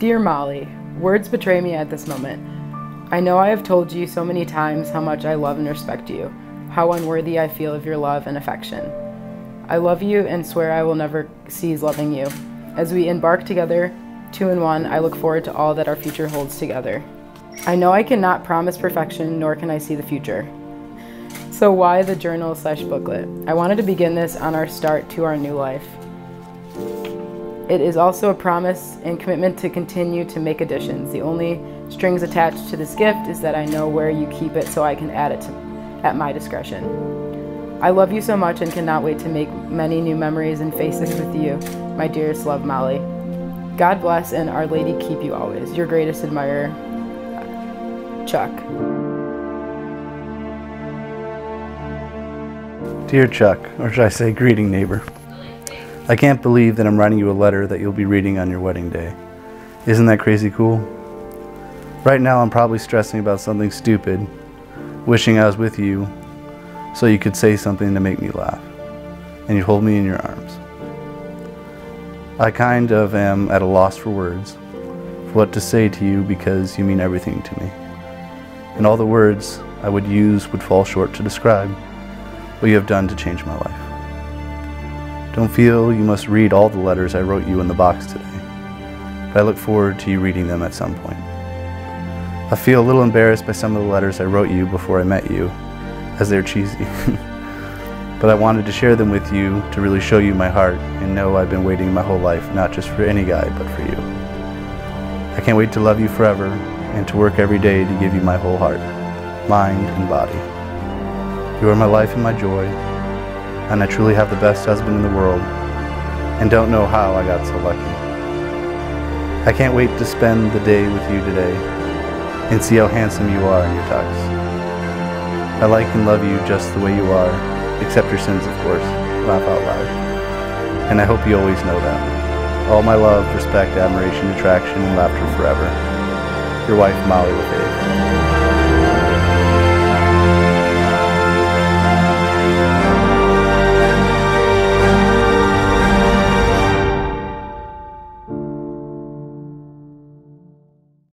Dear Molly, words betray me at this moment. I know I have told you so many times how much I love and respect you, how unworthy I feel of your love and affection. I love you and swear I will never cease loving you. As we embark together, two in one, I look forward to all that our future holds together. I know I cannot promise perfection, nor can I see the future. So, why the journal slash booklet? I wanted to begin this on our start to our new life. It is also a promise and commitment to continue to make additions. The only strings attached to this gift is that I know where you keep it so I can add it to, at my discretion. I love you so much and cannot wait to make many new memories and faces with you, my dearest love, Molly. God bless and Our Lady keep you always. Your greatest admirer, Chuck. Dear Chuck, or should I say greeting neighbor. I can't believe that I'm writing you a letter that you'll be reading on your wedding day. Isn't that crazy cool? Right now, I'm probably stressing about something stupid, wishing I was with you so you could say something to make me laugh, and you'd hold me in your arms. I kind of am at a loss for words, for what to say to you because you mean everything to me. And all the words I would use would fall short to describe what you have done to change my life. Don't feel you must read all the letters I wrote you in the box today, but I look forward to you reading them at some point. I feel a little embarrassed by some of the letters I wrote you before I met you, as they're cheesy. but I wanted to share them with you to really show you my heart and know I've been waiting my whole life, not just for any guy, but for you. I can't wait to love you forever and to work every day to give you my whole heart, mind, and body. You are my life and my joy, and I truly have the best husband in the world, and don't know how I got so lucky. I can't wait to spend the day with you today and see how handsome you are in your tux. I like and love you just the way you are, except your sins, of course. Laugh out loud. And I hope you always know that. All my love, respect, admiration, attraction, and laughter forever. Your wife, Molly LeFave.